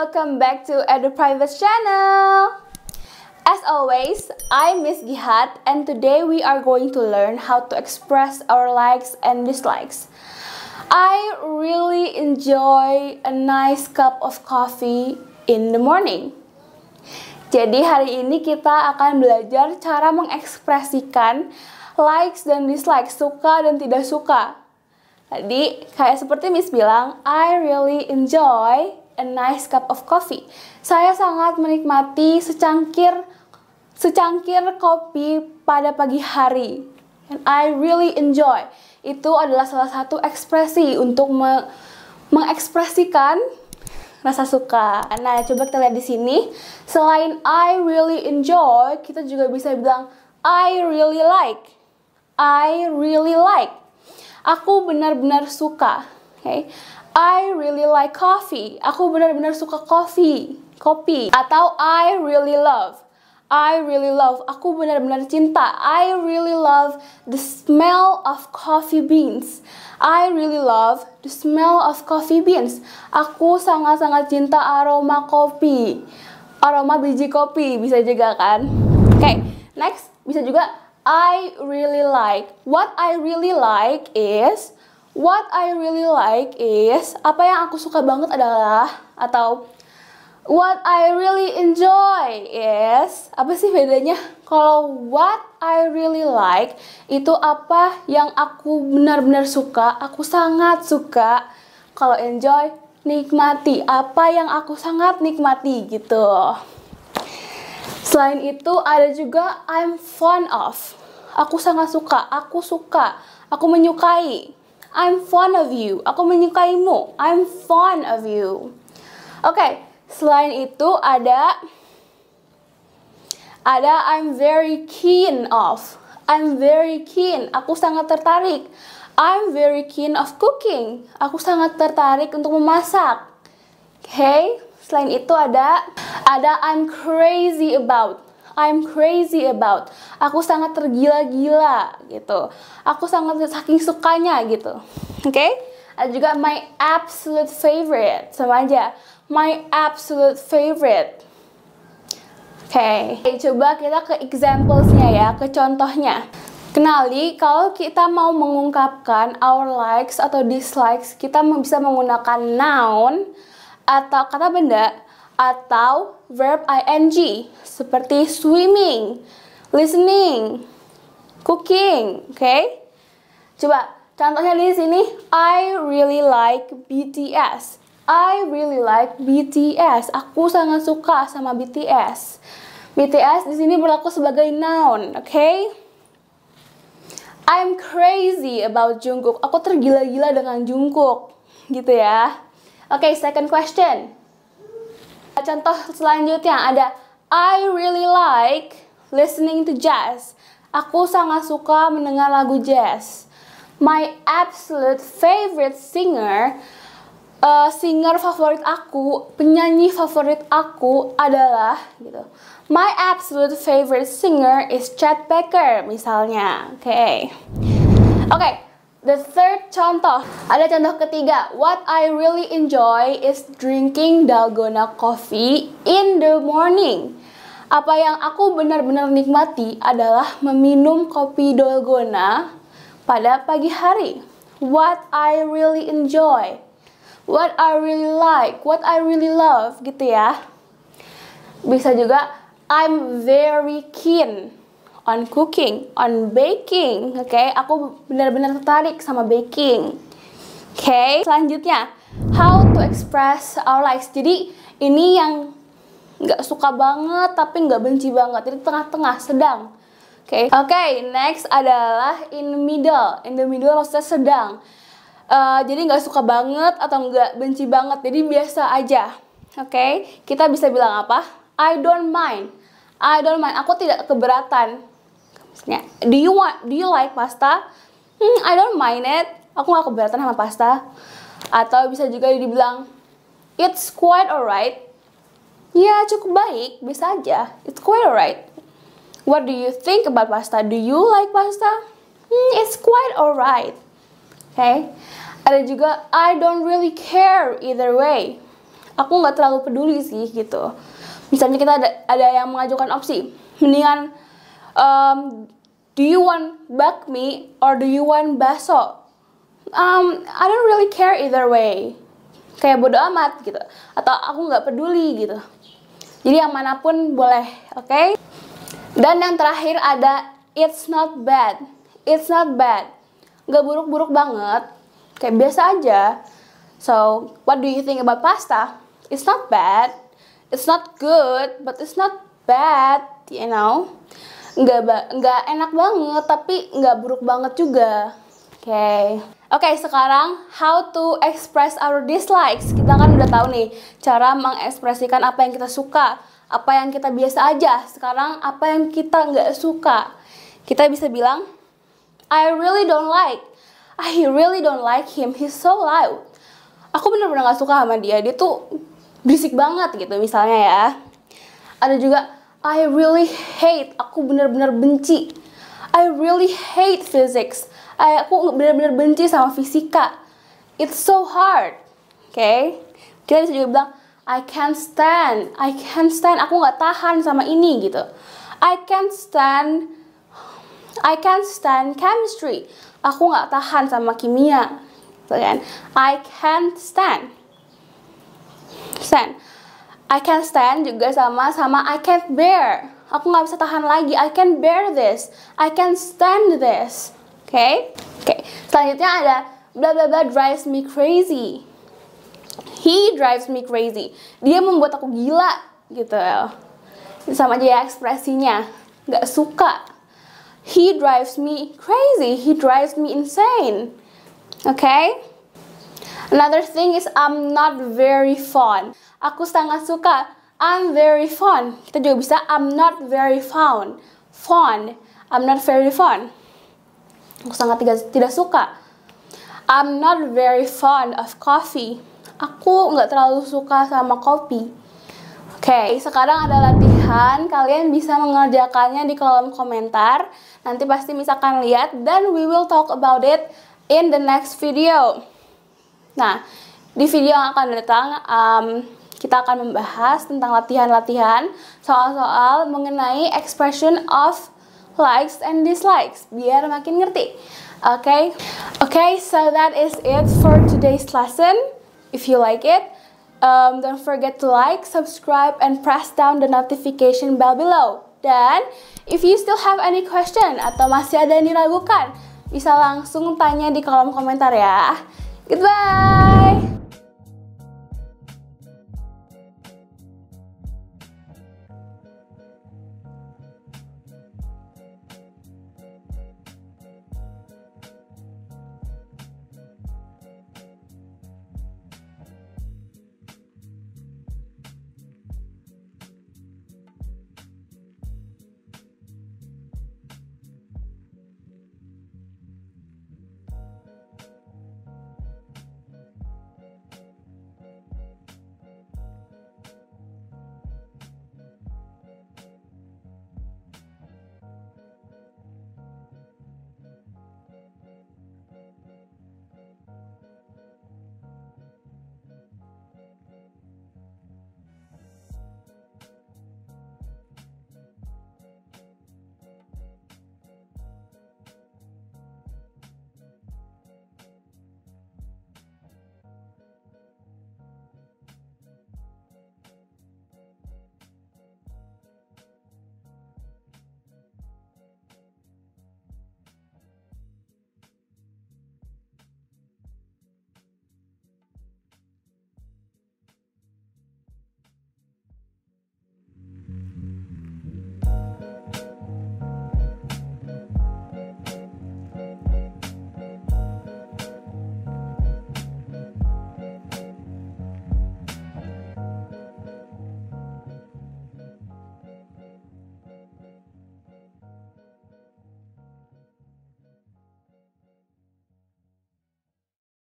welcome back to Edu Private channel. As always, I'm Miss Gihat and today we are going to learn how to express our likes and dislikes. I really enjoy a nice cup of coffee in the morning. Jadi hari ini kita akan belajar cara mengekspresikan likes dan dislikes, suka dan tidak suka. Tadi kayak seperti Miss bilang, I really enjoy a nice cup of coffee. Saya sangat menikmati secangkir secangkir kopi pada pagi hari. And I really enjoy. Itu adalah salah satu ekspresi untuk me mengekspresikan rasa suka. Nah, coba kita lihat di sini. Selain I really enjoy, kita juga bisa bilang I really like. I really like. Aku benar-benar suka. Okay? I really like coffee. Aku benar-benar suka kopi, kopi. Atau I really love. I really love. Aku benar-benar cinta. I really love the smell of coffee beans. I really love the smell of coffee beans. Aku sangat-sangat cinta aroma kopi. Aroma biji kopi bisa juga kan? Oke, okay, next bisa juga I really like. What I really like is What I really like is apa yang aku suka banget adalah atau what I really enjoy is apa sih bedanya? Kalau what I really like itu apa yang aku benar-benar suka, aku sangat suka. Kalau enjoy nikmati apa yang aku sangat nikmati gitu. Selain itu ada juga I'm fond of. Aku sangat suka, aku suka, aku menyukai. I'm fond of you. Aku menyukaimu. I'm fond of you. Oke, okay, selain itu ada ada I'm very keen of. I'm very keen. Aku sangat tertarik. I'm very keen of cooking. Aku sangat tertarik untuk memasak. Oke, okay? selain itu ada ada I'm crazy about. I'm crazy about. Aku sangat tergila-gila gitu. Aku sangat saking sukanya gitu. Oke? Okay? Ada juga my absolute favorite. Sama aja. My absolute favorite. Oke, okay. coba kita ke examplesnya ya, ke contohnya. Kenali, kalau kita mau mengungkapkan our likes atau dislikes, kita bisa menggunakan noun atau kata benda atau verb ing seperti swimming, listening, cooking, oke? Okay? Coba contohnya di sini I really like BTS. I really like BTS. Aku sangat suka sama BTS. BTS di sini berlaku sebagai noun, oke? Okay? I'm crazy about Jungkook. Aku tergila-gila dengan Jungkook, gitu ya. Oke, okay, second question. Contoh selanjutnya ada I really like listening to jazz. Aku sangat suka mendengar lagu jazz. My absolute favorite singer, uh, singer favorit aku, penyanyi favorit aku adalah gitu. My absolute favorite singer is Chet Baker misalnya. Oke. Okay. Oke. Okay. The third contoh, ada contoh ketiga. What I really enjoy is drinking dalgona coffee in the morning. Apa yang aku benar-benar nikmati adalah meminum kopi dalgona pada pagi hari. What I really enjoy. What I really like, what I really love gitu ya. Bisa juga I'm very keen on cooking, on baking. Oke, okay? aku benar-benar tertarik sama baking. Oke, okay? selanjutnya how to express our likes. Jadi ini yang nggak suka banget tapi nggak benci banget. Jadi tengah-tengah, sedang. Oke, okay? Okay, next adalah in the middle. In the middle maksudnya sedang. Uh, jadi nggak suka banget atau nggak benci banget. Jadi biasa aja. Oke, okay? kita bisa bilang apa? I don't mind. I don't mind. Aku tidak keberatan Misalnya, do you want, do you like pasta? Hmm, I don't mind it. Aku gak keberatan sama pasta. Atau bisa juga dibilang, it's quite alright. Ya, cukup baik, bisa aja. It's quite alright. What do you think about pasta? Do you like pasta? Hmm, it's quite alright. Okay. Ada juga I don't really care either way. aku nggak terlalu peduli sih gitu misalnya kita ada ada yang mengajukan opsi mendingan um, do you want bakmi or do you want baso? Um, I don't really care either way. Kayak bodo amat gitu. Atau aku nggak peduli gitu. Jadi yang mana pun boleh oke? Okay? dan yang terakhir ada it's not bad. It's not bad. Nggak buruk-buruk banget. Kayak biasa aja. So what do you think about pasta? It's not bad. It's not good but it's not bad you know nggak nggak enak banget tapi nggak buruk banget juga. Oke. Okay. oke okay, sekarang how to express our dislikes. Kita kan udah tahu nih cara mengekspresikan apa yang kita suka apa yang kita biasa aja. Sekarang apa yang kita nggak suka? Kita bisa bilang I really don't like. I really don't like him. He's so loud. Aku bener-bener gak suka sama dia. Dia tuh berisik banget gitu misalnya ya. Ada juga I really hate aku bener-bener benci. I really hate physics. I, aku bener-bener benci sama fisika. It's so hard oke okay? kita bisa juga bilang I can't stand I can't stand. Aku nggak tahan sama ini gitu. I can't stand I can't stand chemistry. Aku nggak tahan sama kimia gitu kan? I can't stand. Stand I can stand juga sama sama I can't bear. Aku nggak bisa tahan lagi. I can bear this. I can stand this. Oke okay? oke okay. selanjutnya ada bla bla bla drives me crazy. He drives me crazy. Dia membuat aku gila gitu. Sama aja ya ekspresinya. Nggak suka. He drives me crazy. He drives me insane. Okay? Another thing is I'm not very fond. Aku sangat suka. I'm very fond. Kita juga bisa I'm not very fond. Fond. I'm not very fond. Aku sangat tidak, tidak suka. I'm not very fond of coffee. Aku nggak terlalu suka sama kopi. Oke, okay, sekarang ada latihan. Kalian bisa mengerjakannya di kolom komentar. Nanti pasti misalkan lihat dan we will talk about it in the next video. Nah, di video yang akan datang, um, kita akan membahas tentang latihan-latihan soal-soal mengenai expression of likes and dislikes, biar makin ngerti. Okay? Okay, so that is it for today's lesson. If you like it, um, don't forget to like, subscribe, and press down the notification bell below. Dan, if you still have any question atau masih ada yang diragukan, bisa langsung tanya di kolom komentar ya. Goodbye!